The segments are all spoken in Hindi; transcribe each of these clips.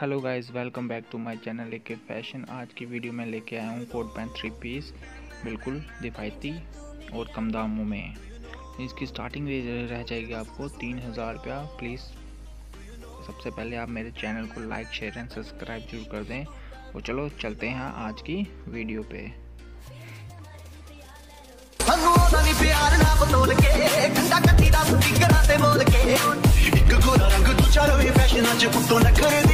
hello guys welcome back to my channel लेके फैशन आज की वीडियो में लेके आया हूँ कोट पैंट थ्री पीस बिल्कुल दिफायती और कम दामों में इसकी स्टार्टिंग रेंज रह जाएगी आपको तीन हज़ार रुपया प्लीज़ सबसे पहले आप मेरे चैनल को लाइक शेयर एंड सब्सक्राइब जरूर कर दें और चलो चलते हैं आज की वीडियो पे प्यार ना बतोल के ठंडा कट्टी दा स्पीकर ते बोल के ਫੈਸ਼ਨਾਂ ਚ ਪੁੱਤੋਂ ਨਖਰੇ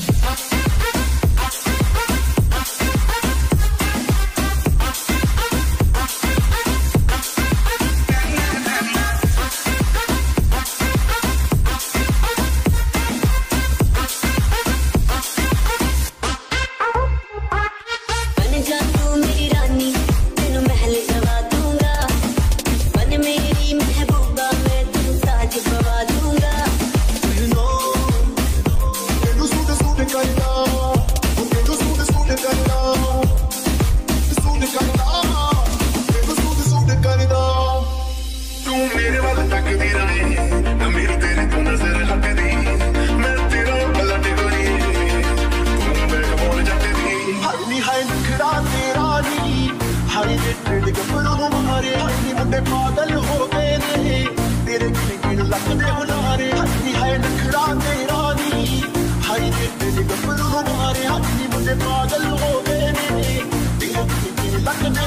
है लिखड़ा तेरा नी हाय रे ट्रेड मुंडे पागल हो गए ने तेरे गिन गिन लगते हुनारे हसी है लिखड़ा तेरा नी हाय रे ट्रेड मुंडे पागल हो गए तेरे गिन गिन